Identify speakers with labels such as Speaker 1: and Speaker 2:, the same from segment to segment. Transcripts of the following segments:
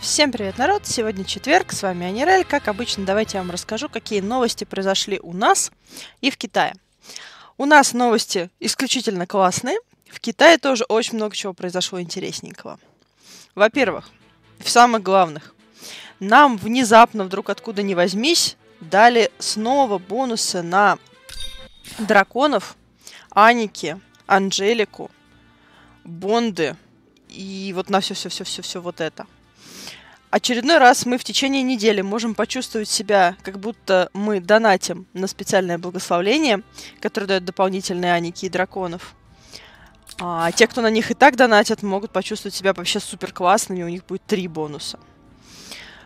Speaker 1: Всем привет, народ! Сегодня четверг, с вами Анирель. Как обычно, давайте я вам расскажу, какие новости произошли у нас и в Китае. У нас новости исключительно классные. В Китае тоже очень много чего произошло интересненького. Во-первых, в самых главных. Нам внезапно, вдруг откуда ни возьмись, дали снова бонусы на драконов, Аники, Анжелику, Бонды и вот на все-все-все-все-все вот это. Очередной раз мы в течение недели можем почувствовать себя, как будто мы донатим на специальное благословление, которое дает дополнительные аники и драконов. А те, кто на них и так донатят, могут почувствовать себя вообще супер классными, у них будет три бонуса.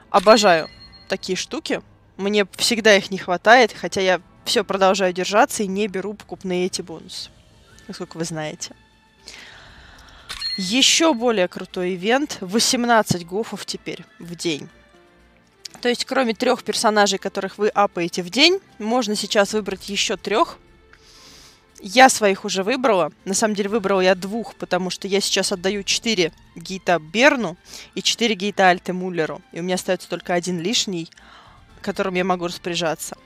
Speaker 1: Обожаю такие штуки. Мне всегда их не хватает, хотя я все продолжаю держаться и не беру покупные эти бонусы, насколько вы знаете. Еще более крутой ивент. 18 гофов теперь в день. То есть, кроме трех персонажей, которых вы апаете в день, можно сейчас выбрать еще трех. Я своих уже выбрала. На самом деле выбрала я двух, потому что я сейчас отдаю 4 гейта Берну и 4 гейта Альте Муллеру. И у меня остается только один лишний, которым я могу распоряжаться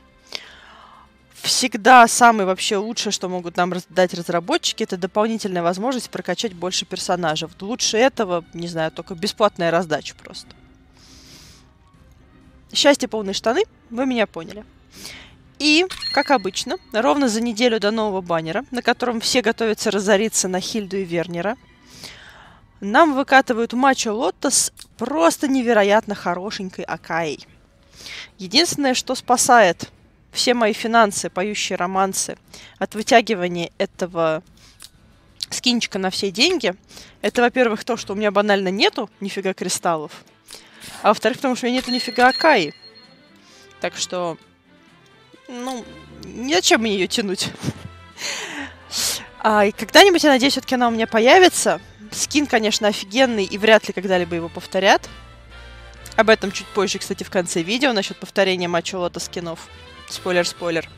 Speaker 1: всегда самое вообще лучшее, что могут нам дать разработчики, это дополнительная возможность прокачать больше персонажей. Лучше этого, не знаю, только бесплатная раздача просто. Счастье полные штаны, вы меня поняли. И, как обычно, ровно за неделю до нового баннера, на котором все готовятся разориться на Хильду и Вернера, нам выкатывают матча Лотто с просто невероятно хорошенькой Акаей. Единственное, что спасает все мои финансы, поющие романсы, от вытягивания этого скинчика на все деньги, это, во-первых, то, что у меня банально нету нифига кристаллов, а во-вторых, потому что у меня нету нифига Акаи. Так что, ну, зачем мне ее тянуть? А, и когда-нибудь, я надеюсь, все-таки она у меня появится. Скин, конечно, офигенный, и вряд ли когда-либо его повторят. Об этом чуть позже, кстати, в конце видео, насчет повторения матча лота скинов. Спойлер-спойлер.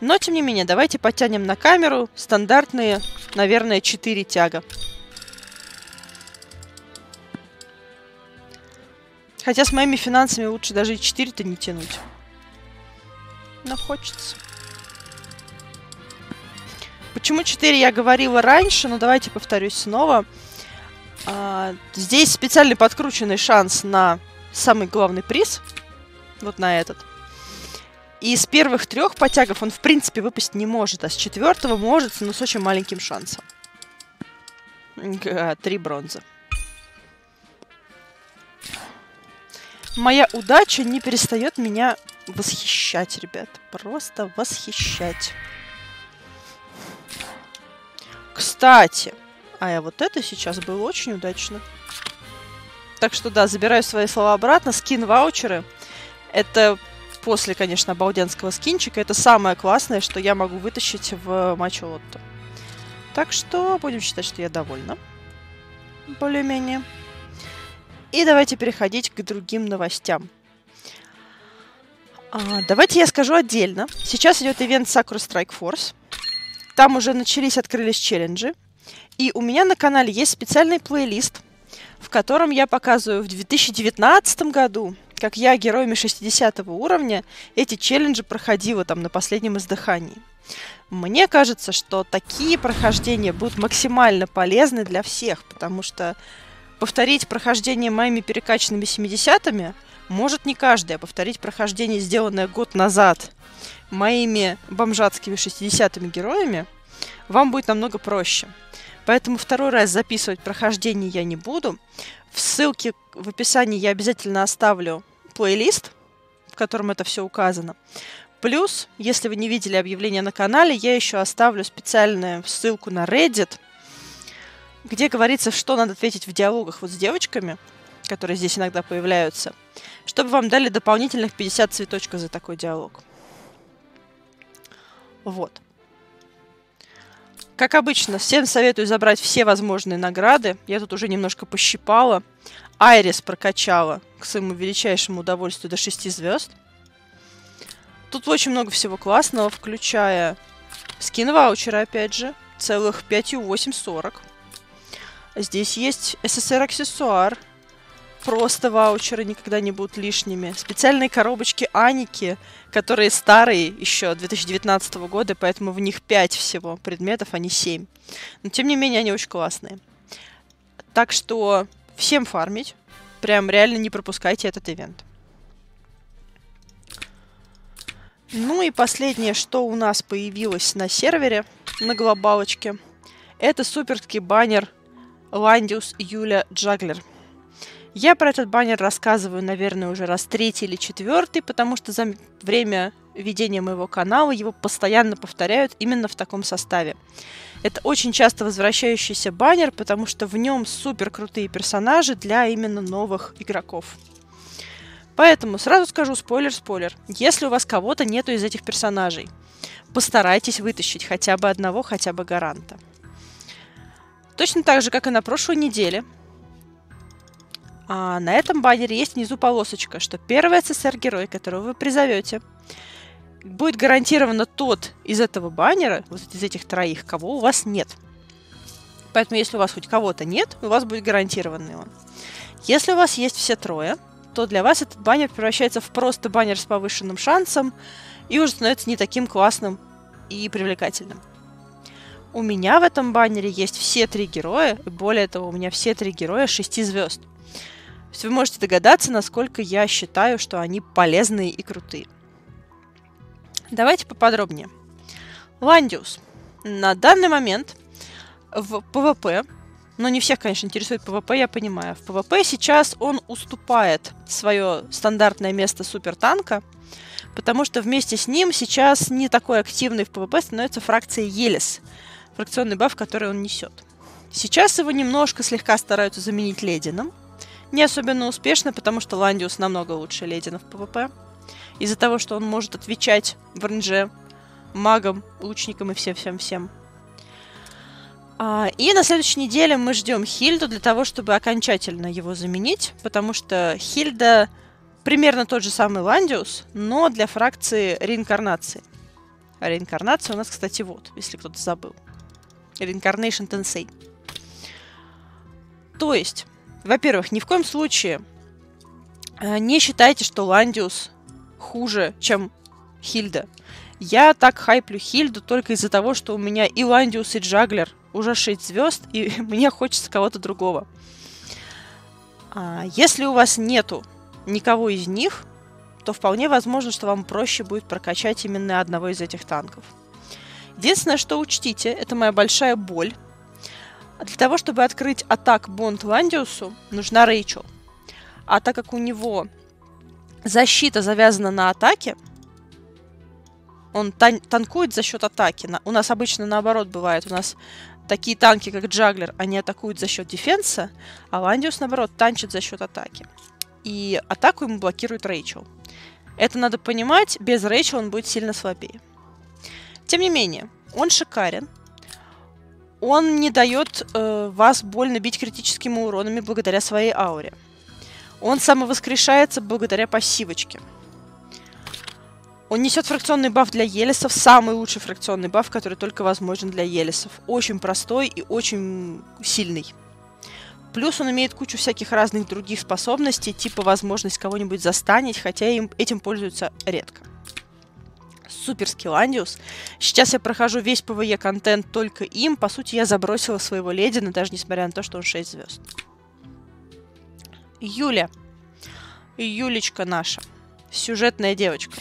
Speaker 1: Но, тем не менее, давайте потянем на камеру стандартные, наверное, 4 тяга. Хотя с моими финансами лучше даже и 4-то не тянуть. Но хочется. Почему 4 я говорила раньше, но давайте повторюсь снова. А, здесь специальный подкрученный шанс на самый главный приз. Вот на этот. И с первых трех потягов он, в принципе, выпасть не может, а с четвертого может, но с очень маленьким шансом. Три бронзы. Моя удача не перестает меня восхищать, ребят. Просто восхищать. Кстати, а я вот это сейчас было очень удачно. Так что да, забираю свои слова обратно. Скин-ваучеры. Это после, конечно, обалденского скинчика, это самое классное, что я могу вытащить в матче Лотто. Так что будем считать, что я довольна. Более-менее. И давайте переходить к другим новостям. А, давайте я скажу отдельно. Сейчас идет ивент Sakura Strike Force. Там уже начались, открылись челленджи. И у меня на канале есть специальный плейлист, в котором я показываю в 2019 году как я героями 60 уровня эти челленджи проходила там на последнем издыхании. Мне кажется, что такие прохождения будут максимально полезны для всех, потому что повторить прохождение моими перекачанными 70-ми может не каждый, а повторить прохождение, сделанное год назад моими бомжатскими 60-ми героями, вам будет намного проще. Поэтому второй раз записывать прохождение я не буду. В ссылке в описании я обязательно оставлю плейлист, в котором это все указано. Плюс, если вы не видели объявление на канале, я еще оставлю специальную ссылку на Reddit, где говорится, что надо ответить в диалогах вот с девочками, которые здесь иногда появляются, чтобы вам дали дополнительных 50 цветочков за такой диалог. Вот. Как обычно, всем советую забрать все возможные награды. Я тут уже немножко пощипала. Айрис прокачала к своему величайшему удовольствию до 6 звезд. Тут очень много всего классного, включая скин ваучера, опять же, целых 5,840. Здесь есть СССР аксессуар, просто ваучеры никогда не будут лишними. Специальные коробочки Аники, которые старые еще 2019 года, поэтому в них 5 всего предметов, а не 7. Но тем не менее они очень классные. Так что всем фармить. Прям реально не пропускайте этот ивент. Ну и последнее, что у нас появилось на сервере, на глобалочке, это суперский баннер Ландиус Юля Джаглер. Я про этот баннер рассказываю, наверное, уже раз третий или четвертый, потому что за время ведения моего канала его постоянно повторяют именно в таком составе. Это очень часто возвращающийся баннер, потому что в нем супер крутые персонажи для именно новых игроков. Поэтому сразу скажу спойлер-спойлер. Если у вас кого-то нету из этих персонажей, постарайтесь вытащить хотя бы одного, хотя бы гаранта. Точно так же, как и на прошлой неделе, а на этом баннере есть внизу полосочка, что первый СССР-герой, которого вы призовете, будет гарантированно тот из этого баннера, вот из этих троих, кого у вас нет. Поэтому, если у вас хоть кого-то нет, у вас будет гарантированный он. Если у вас есть все трое, то для вас этот баннер превращается в просто баннер с повышенным шансом и уже становится не таким классным и привлекательным. У меня в этом баннере есть все три героя, и более того, у меня все три героя 6 звезд. То есть вы можете догадаться, насколько я считаю, что они полезные и крутые. Давайте поподробнее. Ландиус. На данный момент в ПВП но не всех, конечно, интересует ПВП, я понимаю. В ПВП сейчас он уступает свое стандартное место супертанка, потому что вместе с ним сейчас не такой активный в ПВП становится фракция Yeless, фракционный баф, который он несет. Сейчас его немножко слегка стараются заменить Ледином. Не особенно успешно, потому что Ландиус намного лучше Ледина в ПВП. Из-за того, что он может отвечать в range магам, лучникам и всем-всем-всем. А, и на следующей неделе мы ждем Хильду для того, чтобы окончательно его заменить, потому что Хильда примерно тот же самый Ландиус, но для фракции реинкарнации. А реинкарнация у нас, кстати, вот, если кто-то забыл. Reincarnation Tensei. То есть, во-первых, ни в коем случае э, не считайте, что Ландиус хуже, чем Хильда. Я так хайплю Хильду только из-за того, что у меня и Ландиус, и Джаглер уже 6 звезд, и мне хочется кого-то другого. А если у вас нету никого из них, то вполне возможно, что вам проще будет прокачать именно одного из этих танков. Единственное, что учтите, это моя большая боль. Для того, чтобы открыть атак Бонд Ландиусу, нужна Рэйчел. А так как у него защита завязана на атаке, он тан- танкует за счет атаки. На- у нас обычно наоборот бывает. У нас такие танки, как Джаглер, они атакуют за счет дефенса, а Ландиус, наоборот, танчит за счет атаки. И атаку ему блокирует Рэйчел. Это надо понимать, без Рэйчел он будет сильно слабее. Тем не менее, он шикарен. Он не дает э, вас больно бить критическими уронами благодаря своей ауре. Он самовоскрешается благодаря пассивочке. Он несет фракционный баф для Елисов, самый лучший фракционный баф, который только возможен для Елисов. Очень простой и очень сильный. Плюс он имеет кучу всяких разных других способностей, типа возможность кого-нибудь застанить, хотя им, этим пользуются редко. Супер skill Ландиус. Сейчас я прохожу весь ПВЕ контент только им. По сути, я забросила своего Ледина, даже несмотря на то, что он 6 звезд. Юля. Юлечка наша. Сюжетная девочка.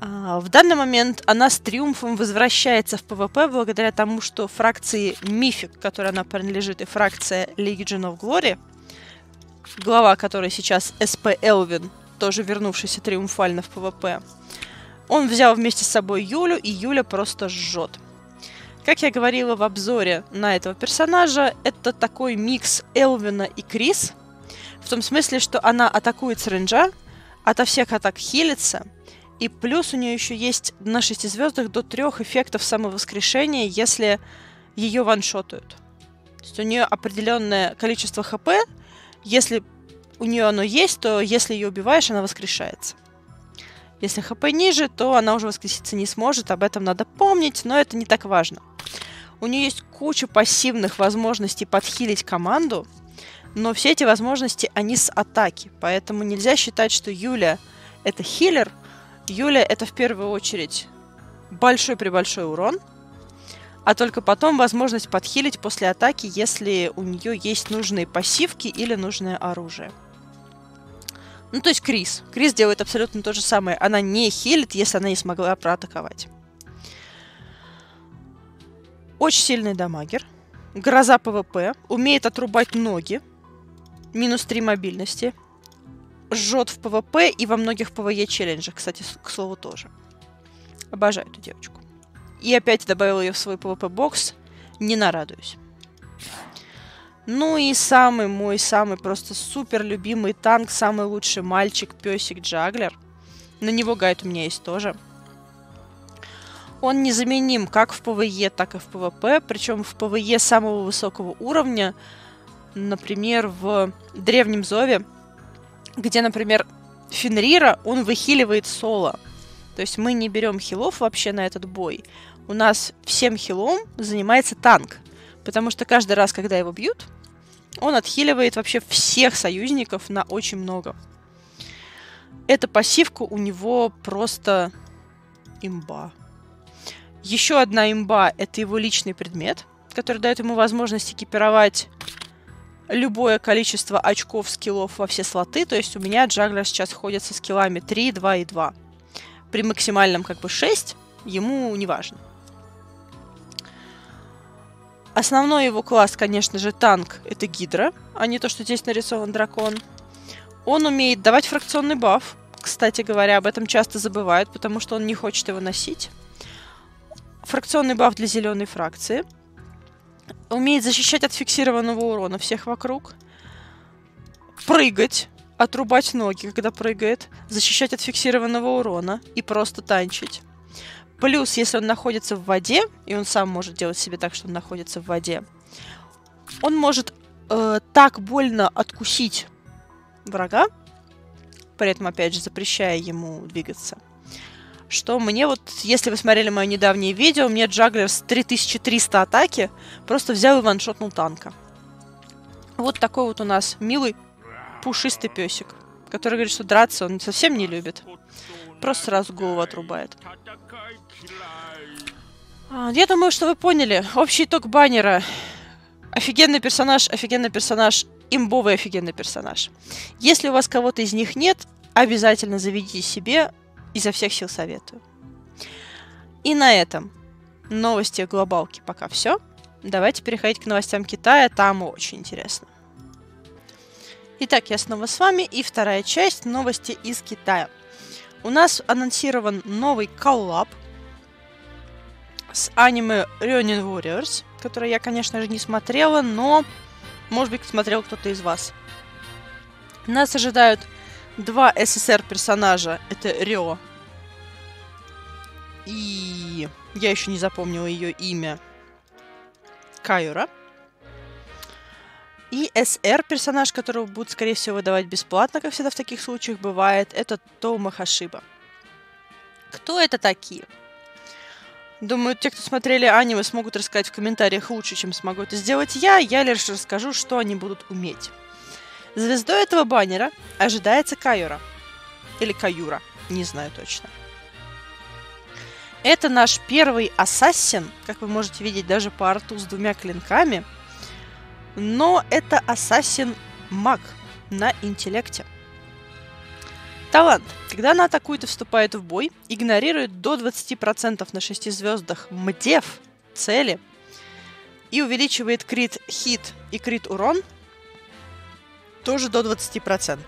Speaker 1: А, в данный момент она с триумфом возвращается в ПВП благодаря тому, что фракции Mythic, которой она принадлежит, и фракция Legion of Glory, глава которой сейчас SP Элвин, тоже вернувшийся триумфально в ПВП, он взял вместе с собой Юлю, и Юля просто жжет. Как я говорила в обзоре на этого персонажа, это такой микс Элвина и Крис, в том смысле, что она атакует с ото всех атак хилится – и плюс у нее еще есть на шести звездах до трех эффектов самовоскрешения, если ее ваншотают. То есть у нее определенное количество хп. Если у нее оно есть, то если ее убиваешь, она воскрешается. Если хп ниже, то она уже воскреситься не сможет. Об этом надо помнить, но это не так важно. У нее есть куча пассивных возможностей подхилить команду. Но все эти возможности, они с атаки. Поэтому нельзя считать, что Юля это хиллер. Юля это в первую очередь большой-пребольшой урон, а только потом возможность подхилить после атаки, если у нее есть нужные пассивки или нужное оружие. Ну, то есть Крис. Крис делает абсолютно то же самое. Она не хилит, если она не смогла проатаковать. Очень сильный damager. Гроза ПВП. Умеет отрубать ноги. Минус 3 мобильности. Жжет в ПВП и во многих ПВЕ челленджах, кстати, к слову, тоже. Обожаю эту девочку. И опять добавил ее в свой PvP-бокс. Не нарадуюсь. Ну и самый мой, самый просто супер любимый танк, самый лучший мальчик, песик Джаглер. На него гайд у меня есть тоже. Он незаменим как в ПВЕ, так и в ПВП. Причем в ПВЕ самого высокого уровня. Например, в Древнем Зове, где, например, Фенрира, он выхиливает соло. То есть мы не берем хилов вообще на этот бой. У нас всем хилом занимается танк. Потому что каждый раз, когда его бьют, он отхиливает вообще всех союзников на очень много. Эта пассивка у него просто имба. Еще одна имба — это его личный предмет, который дает ему возможность экипировать любое количество очков скиллов во все слоты. То есть у меня джаглер сейчас ходит со скиллами 3, 2 и 2. При максимальном как бы 6 ему не важно. Основной его класс, конечно же, танк. Это Гидра, а не то, что здесь нарисован дракон. Он умеет давать фракционный баф. Кстати говоря, об этом часто забывают, потому что он не хочет его носить. Фракционный баф для зеленой фракции. Умеет защищать от фиксированного урона всех вокруг. Прыгать. Отрубать ноги, когда прыгает. Защищать от фиксированного урона. И просто танчить. Плюс, если он находится в воде, и он сам может делать себе так, что он находится в воде, он может э, так больно откусить врага, при этом, опять же, запрещая ему двигаться, что мне вот, если вы смотрели мое недавнее видео, мне Джаглер с 3300 атаки просто взял и ваншотнул танка. Вот такой вот у нас милый пушистый песик, который говорит, что драться он совсем не любит. Просто сразу голову отрубает. А, я думаю, что вы поняли. Общий итог баннера. Офигенный персонаж, офигенный персонаж, имбовый офигенный персонаж. Если у вас кого-то из них нет, обязательно заведите себе. Изо всех сил советую. И на этом новости глобалки пока все. Давайте переходить к новостям Китая, там очень интересно. Итак, я снова с вами, и вторая часть новости из Китая. У нас анонсирован новый коллаб с аниме Running Warriors, которое я, конечно же, не смотрела, но, может быть, смотрел кто-то из вас. Нас ожидают два СССР персонажа. Это Рио. И я еще не запомнила ее имя. Кайора. И СР персонаж, которого будут, скорее всего, выдавать бесплатно, как всегда в таких случаях бывает, это Тоума Хашиба. Кто это такие? Думаю, те, кто смотрели аниме, смогут рассказать в комментариях лучше, чем смогу это сделать я. Я лишь расскажу, что они будут уметь. Звездой этого баннера ожидается Кайора. Или Каюра, не знаю точно. Это наш первый ассасин, как вы можете видеть даже по арту с двумя клинками. Но это ассасин маг на интеллекте. Талант. Когда она атакует и вступает в бой, игнорирует до 20% на 6 звездах МДЕФ цели и увеличивает крит хит и крит урон тоже до 20%.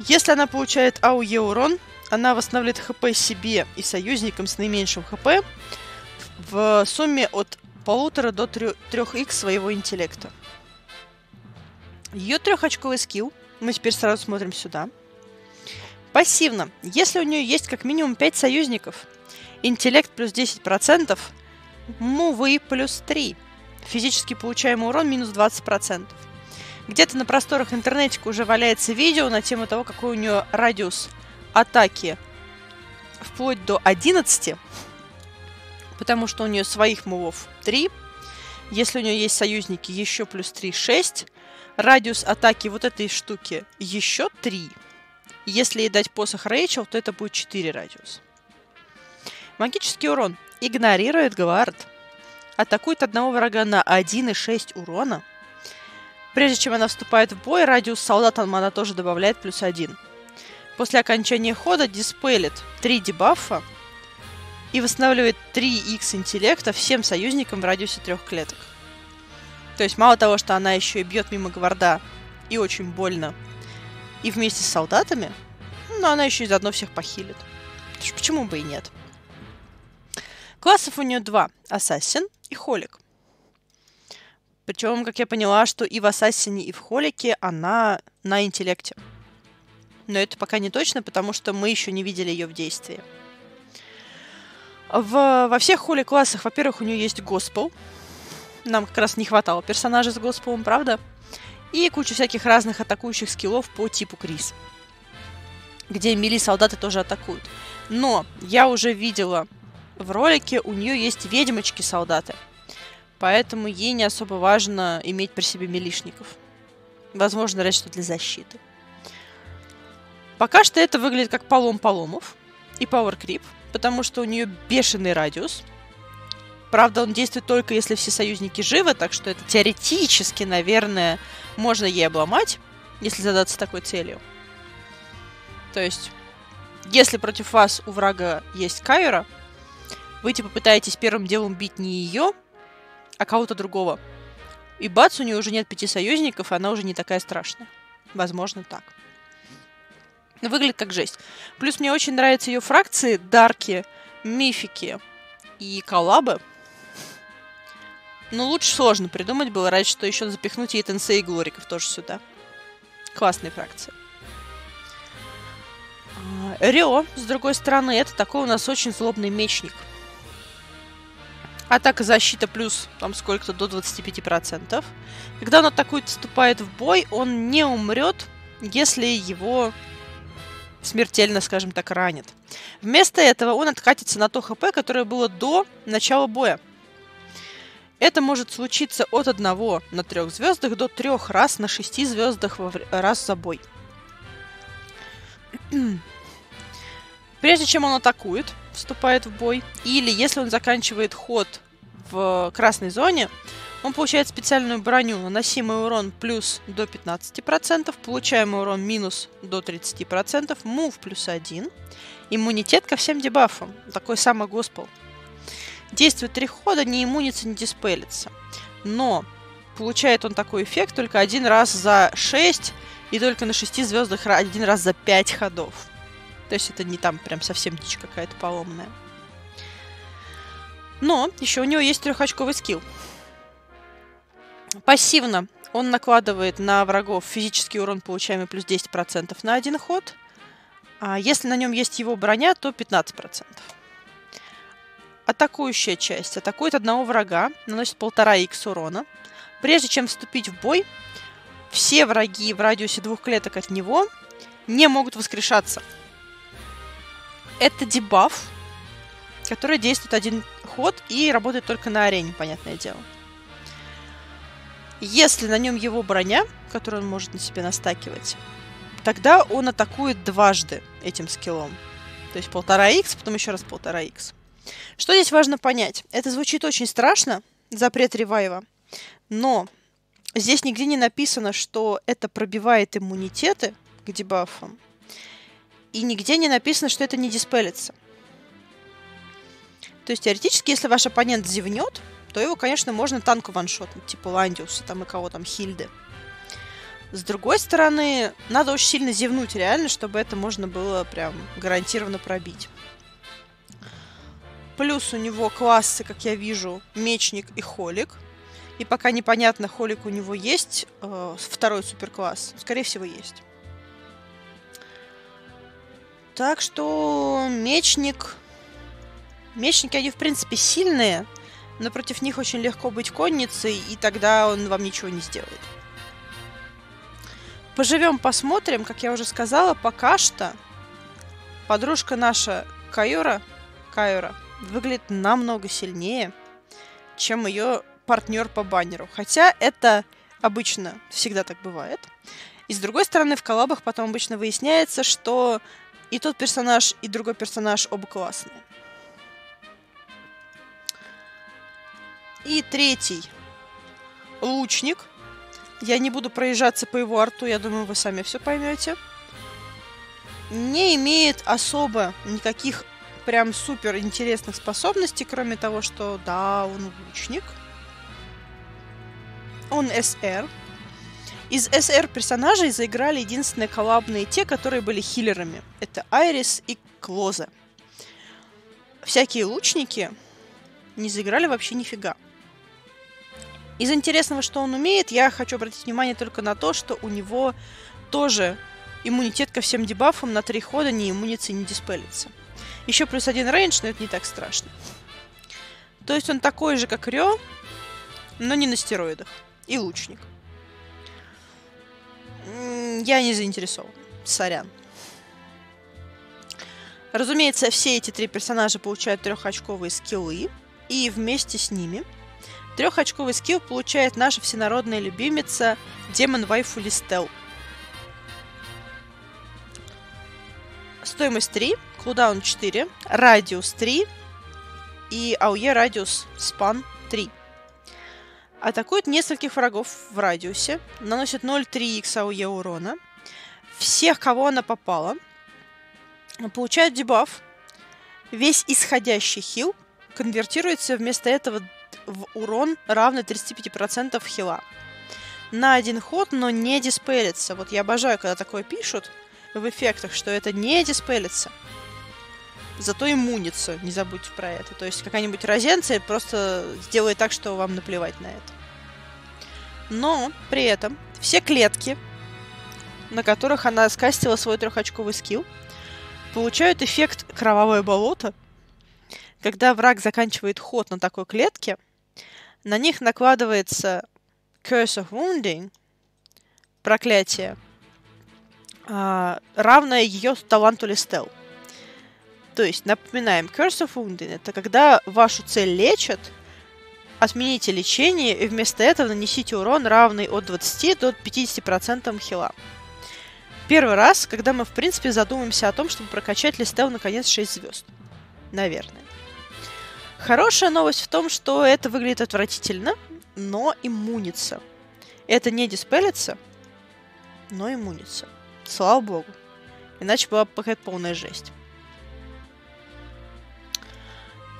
Speaker 1: Если она получает АУЕ урон, она восстанавливает ХП себе и союзникам с наименьшим ХП в сумме от полутора до 3х своего интеллекта. Ее трехочковый скилл, мы теперь сразу смотрим сюда – Пассивно. Если у нее есть как минимум 5 союзников, интеллект плюс 10%, мувы плюс 3, физически получаемый урон минус 20%. Где-то на просторах интернетика уже валяется видео на тему того, какой у нее радиус атаки вплоть до 11, потому что у нее своих мувов 3. Если у нее есть союзники, еще плюс 3, 6. Радиус атаки вот этой штуки еще 3. Если ей дать посох Рэйчел, то это будет 4 радиус. Магический урон. Игнорирует гвард. Атакует одного врага на 1,6 урона. Прежде чем она вступает в бой, радиус солдата она тоже добавляет плюс 1. После окончания хода диспелит 3 дебафа и восстанавливает 3х интеллекта всем союзникам в радиусе трех клеток. То есть мало того, что она еще и бьет мимо гварда и очень больно, и вместе с солдатами, но она еще и заодно всех похилит. Почему бы и нет? Классов у нее два. Ассасин и Холик. Причем, как я поняла, что и в Ассасине, и в Холике она на интеллекте. Но это пока не точно, потому что мы еще не видели ее в действии. В, во всех холи-классах, во-первых, у нее есть Госпел. Нам как раз не хватало персонажа с Госпелом, правда? И куча всяких разных атакующих скиллов по типу Крис. Где мили-солдаты тоже атакуют. Но я уже видела в ролике, у нее есть ведьмочки-солдаты. Поэтому ей не особо важно иметь при себе милишников. Возможно, раньше что для защиты. Пока что это выглядит как полом поломов и Power Creep, потому что у нее бешеный радиус. Правда, он действует только если все союзники живы, так что это теоретически, наверное, можно ей обломать, если задаться такой целью. То есть, если против вас у врага есть Кайра, вы типа пытаетесь первым делом бить не ее, а кого-то другого. И бац, у нее уже нет пяти союзников, и она уже не такая страшная. Возможно, так. Выглядит как жесть. Плюс мне очень нравятся ее фракции Дарки, Мифики и Коллабы. Ну, лучше сложно придумать было, раньше, что еще запихнуть ей Тенсей и Глориков тоже сюда. Классные фракции. А, Рио, с другой стороны, это такой у нас очень злобный мечник. Атака, защита плюс там сколько-то до 25%. Когда он атакует, вступает в бой, он не умрет, если его смертельно, скажем так, ранит. Вместо этого он откатится на то хп, которое было до начала боя. Это может случиться от одного на трех звездах до трех раз на шести звездах раз за бой. Прежде чем он атакует, вступает в бой, или если он заканчивает ход в красной зоне, он получает специальную броню, наносимый урон плюс до 15%, получаемый урон минус до 30%, мув плюс 1, иммунитет ко всем дебафам, такой самый госпел. Действует три хода, не иммунится, не диспелится. Но получает он такой эффект только один раз за 6 и только на 6 звездах один раз за 5 ходов. То есть это не там прям совсем дичь какая-то поломная. Но еще у него есть трехочковый скилл. Пассивно он накладывает на врагов физический урон, получаемый плюс 10% на один ход. А если на нем есть его броня, то 15%. Атакующая часть атакует одного врага, наносит 1,5х урона. Прежде чем вступить в бой, все враги в радиусе двух клеток от него не могут воскрешаться. Это дебаф, который действует один ход и работает только на арене, понятное дело. Если на нем его броня, которую он может на себе настакивать, тогда он атакует дважды этим скиллом. То есть полтора х, потом еще раз полтора х. Что здесь важно понять? Это звучит очень страшно, запрет ревайва, но здесь нигде не написано, что это пробивает иммунитеты к дебафам, и нигде не написано, что это не диспелится. То есть теоретически, если ваш оппонент зевнет, то его, конечно, можно танку ваншотнуть, типа Ландиуса там и кого там, Хильды. С другой стороны, надо очень сильно зевнуть реально, чтобы это можно было прям гарантированно пробить. Плюс у него классы, как я вижу, мечник и холик. И пока непонятно, холик у него есть, э, второй суперкласс. Скорее всего, есть. Так что мечник... Мечники, они, в принципе, сильные, но против них очень легко быть конницей, и тогда он вам ничего не сделает. Поживем, посмотрим, как я уже сказала, пока что подружка наша Кайора, Кайора выглядит намного сильнее, чем ее партнер по баннеру. Хотя это Обычно всегда так бывает. И с другой стороны, в коллабах потом обычно выясняется, что и тот персонаж, и другой персонаж оба классные. И третий. Лучник. Я не буду проезжаться по его арту, я думаю, вы сами все поймете. Не имеет особо никаких прям супер интересных способностей, кроме того, что да, он лучник. Он СР. Из СР персонажей заиграли единственные коллабные те, которые были хиллерами. Это Айрис и Клозе. Всякие лучники не заиграли вообще нифига. Из интересного, что он умеет, я хочу обратить внимание только на то, что у него тоже иммунитет ко всем дебафам на три хода не иммунится и не диспелится. Еще плюс один рейндж, но это не так страшно. То есть он такой же, как Рё, но не на стероидах. И лучник. Я не заинтересован. Сорян. Разумеется, все эти три персонажа получают трехочковые скиллы, и вместе с ними трехочковый скилл получает наша всенародная любимица Демон Вайфу Листел. Стоимость 3, кулдаун 4, радиус 3 и АУЕ радиус спан 3. Атакует нескольких врагов в радиусе, наносит 0,3 х АУЕ урона. Всех, кого она попала, получает дебаф. Весь исходящий хил конвертируется вместо этого в урон, равный 35% хила. На один ход, но не диспелится. Вот я обожаю, когда такое пишут в эффектах, что это не диспелится. Зато иммунится, не забудьте про это. То есть какая-нибудь розенция просто сделает так, что вам наплевать на это. Но при этом все клетки, на которых она скастила свой трехочковый скилл, получают эффект кровавое болото. Когда враг заканчивает ход на такой клетке, на них накладывается Curse of Wounding, проклятие, а, равное ее таланту Листел. То есть, напоминаем, Curse of Wounding — это когда вашу цель лечат, отмените лечение и вместо этого нанесите урон, равный от 20 до 50% хила. Первый раз, когда мы, в принципе, задумаемся о том, чтобы прокачать Листел наконец 6 звезд. Наверное. Хорошая новость в том, что это выглядит отвратительно, но иммунится. Это не диспелится, но иммунится. Слава богу. Иначе была бы какая-то полная жесть.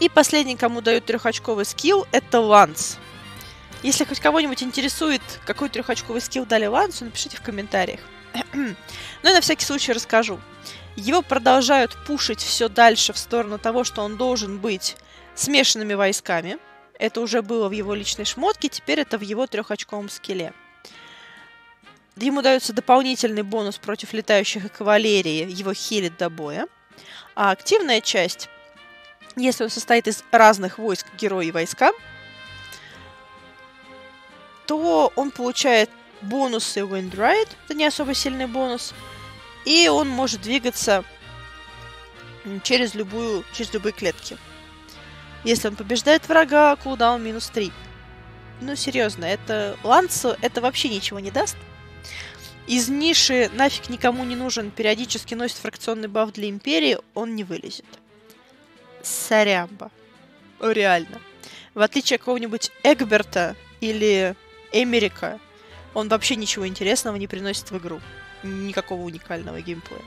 Speaker 1: И последний, кому дают трехочковый скилл, это Ланс. Если хоть кого-нибудь интересует, какой трехочковый скилл дали Лансу, напишите в комментариях. ну и на всякий случай расскажу. Его продолжают пушить все дальше в сторону того, что он должен быть смешанными войсками. Это уже было в его личной шмотке, теперь это в его трехочковом скилле. Ему дается дополнительный бонус против летающих и кавалерии, его хилит до боя. А активная часть, если он состоит из разных войск, герои и войска, то он получает бонусы Wind Ride, это не особо сильный бонус, и он может двигаться через, любую, через любые клетки. Если он побеждает врага, кулдаун минус 3. Ну, серьезно, это Лансу это вообще ничего не даст из ниши нафиг никому не нужен, периодически носит фракционный баф для Империи, он не вылезет. Сорямба. Реально. В отличие от какого-нибудь Эгберта или Эмерика, он вообще ничего интересного не приносит в игру. Никакого уникального геймплея.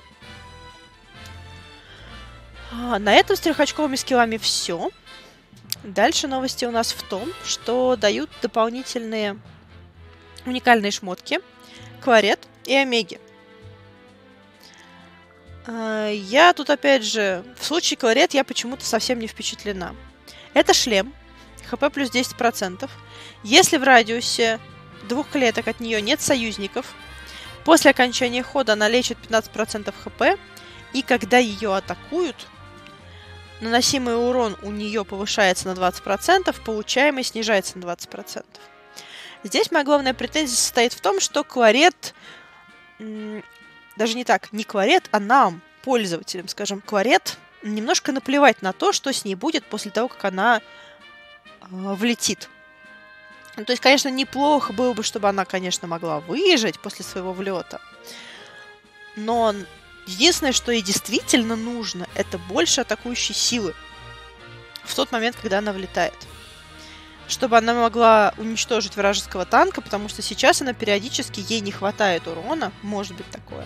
Speaker 1: А, на этом с трехочковыми скиллами все. Дальше новости у нас в том, что дают дополнительные уникальные шмотки – Кларет и Омеги. А, я тут, опять же, в случае Кларет я почему-то совсем не впечатлена. Это шлем, хп плюс 10%. Если в радиусе двух клеток от нее нет союзников, после окончания хода она лечит 15% хп, и когда ее атакуют, наносимый урон у нее повышается на 20%, получаемый снижается на 20%. Здесь моя главная претензия состоит в том, что Кларет... Даже не так, не Кларет, а нам, пользователям, скажем, Кларет, немножко наплевать на то, что с ней будет после того, как она э, влетит. Ну, то есть, конечно, неплохо было бы, чтобы она, конечно, могла выжить после своего влета. Но единственное, что ей действительно нужно, это больше атакующей силы в тот момент, когда она влетает. Чтобы она могла уничтожить вражеского танка, потому что сейчас она периодически, ей не хватает урона, может быть такое.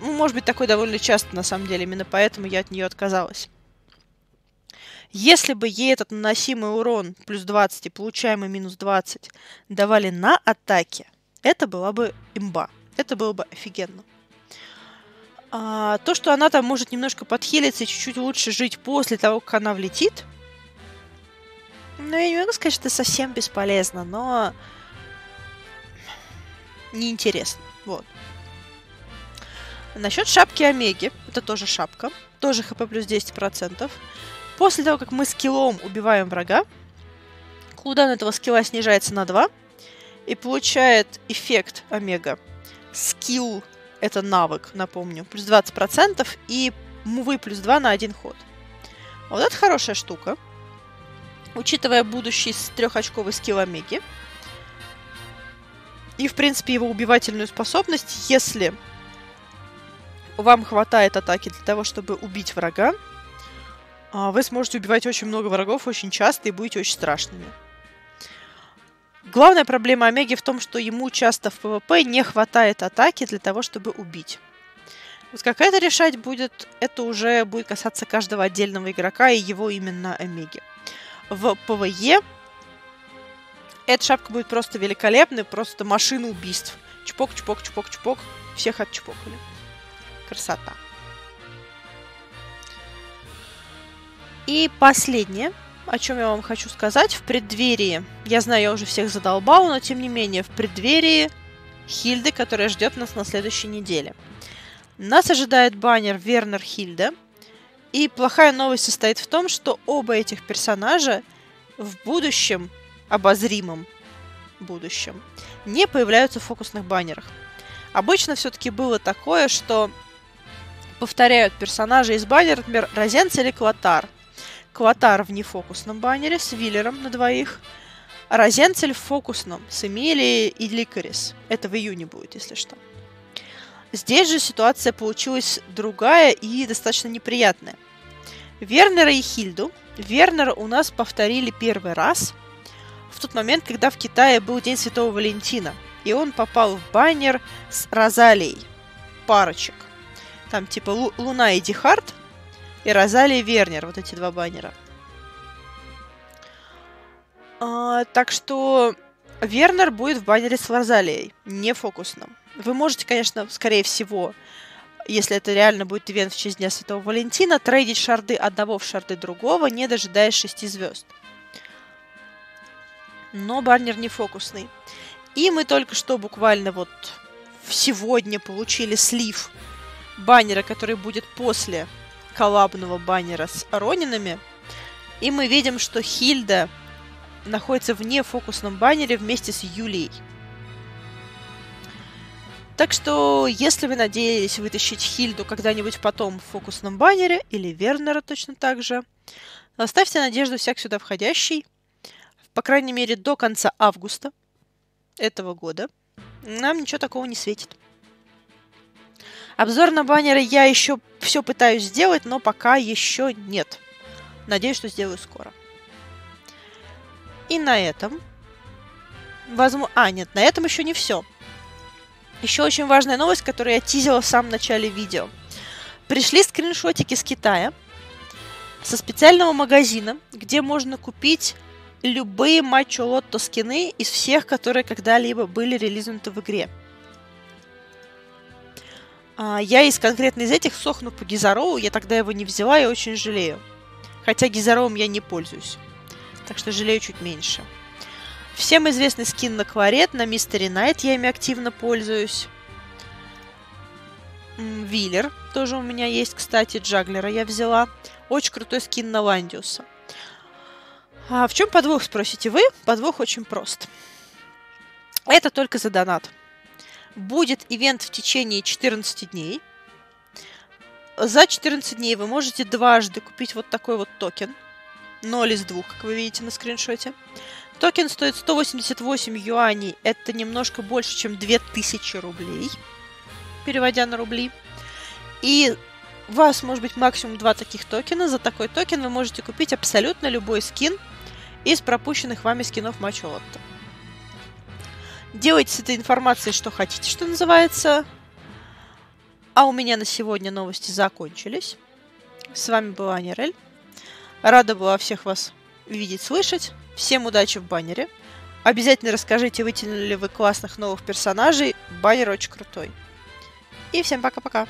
Speaker 1: Ну, может быть такое довольно часто, на самом деле, именно поэтому я от нее отказалась. Если бы ей этот наносимый урон плюс 20 и получаемый минус 20 давали на атаке, это была бы имба. Это было бы офигенно. А, то, что она там может немножко подхилиться и чуть-чуть лучше жить после того, как она влетит, ну, я не могу сказать, что это совсем бесполезно, но неинтересно. Вот. Насчет шапки Омеги, это тоже шапка, тоже хп плюс 10%. После того, как мы скиллом убиваем врага, кулдаун этого скилла снижается на 2 и получает эффект Омега. Скилл — это навык, напомню, плюс 20% и мувы плюс 2 на один ход. Вот это хорошая штука. Учитывая будущий трехочковый скилл Омеги. И, в принципе, его убивательную способность, если вам хватает атаки для того, чтобы убить врага, а, вы сможете убивать очень много врагов очень часто и будете очень страшными. Главная проблема Омеги в том, что ему часто в ПВП не хватает атаки для того, чтобы убить. Вот как это решать будет, это уже будет касаться каждого отдельного игрока и его именно Омеги. В ПВЕ эта шапка будет просто великолепной, просто машина убийств. Чпок, чпок, чпок, чпок. Всех отчпокали. Красота. И последнее, о чем я вам хочу сказать, в преддверии, я знаю, я уже всех задолбала, но тем не менее, в преддверии Хильды, которая ждет нас на следующей неделе. Нас ожидает баннер Вернер Хильда. И плохая новость состоит в том, что оба этих персонажа в будущем, обозримом будущем, не появляются в фокусных баннерах. Обычно все-таки было такое, что повторяют персонажи из баннера, например, Розенц или Клотар – Кватар в нефокусном баннере с Виллером на двоих. А Розенцель в фокусном с Эмилией и Ликарис. Это в июне будет, если что. Здесь же ситуация получилась другая и достаточно неприятная. Вернера и Хильду. Вернера у нас повторили первый раз в тот момент, когда в Китае был День Святого Валентина. И он попал в баннер с Розалией. Парочек. Там типа Лу- Луна и Дихард и Розалия Вернер, вот эти два баннера. А, так что Вернер будет в баннере с Розалией, не фокусном. Вы можете, конечно, скорее всего, если это реально будет ивент в честь Дня Святого Валентина, трейдить шарды одного в шарды другого, не дожидаясь шести звезд. Но баннер не фокусный. И мы только что буквально вот сегодня получили слив баннера, который будет после коллабного баннера с Ронинами. И мы видим, что Хильда находится вне фокусном баннере вместе с Юлией. Так что, если вы надеялись вытащить Хильду когда-нибудь потом в фокусном баннере, или Вернера точно так же, оставьте надежду всяк сюда входящий, по крайней мере, до конца августа этого года. Нам ничего такого не светит. Обзор на баннеры я еще все пытаюсь сделать, но пока еще нет. Надеюсь, что сделаю скоро. И на этом... Возможно... А, нет, на этом еще не все. Еще очень важная новость, которую я тизила в самом начале видео. Пришли скриншотики с Китая со специального магазина, где можно купить любые матчо лотто скины из всех, которые когда-либо были релизнуты в игре. А, я из конкретно из этих сохну по Гизароу, я тогда его не взяла и очень жалею. Хотя Гизароум я не пользуюсь. Так что жалею чуть меньше. Всем известный скин на Кварет, на Мистере Найт я ими активно пользуюсь. Виллер тоже у меня есть, кстати, Джаглера я взяла. Очень крутой скин на Ландиуса. А в чем подвох, спросите вы? Подвох очень прост. Это только за донат. Будет ивент в течение 14 дней. За 14 дней вы можете дважды купить вот такой вот токен. 0 из 2, как вы видите на скриншоте. Токен стоит 188 юаней. Это немножко больше, чем 2000 рублей, переводя на рубли. И у вас может быть максимум два таких токена. За такой токен вы можете купить абсолютно любой скин из пропущенных вами скинов Мачо Лотто. Делайте с этой информацией что хотите, что называется. А у меня на сегодня новости закончились. С вами была Анирель. Рада была всех вас видеть, слышать. Всем удачи в баннере. Обязательно расскажите, вытянули ли вы классных новых персонажей. Баннер очень крутой. И всем пока-пока.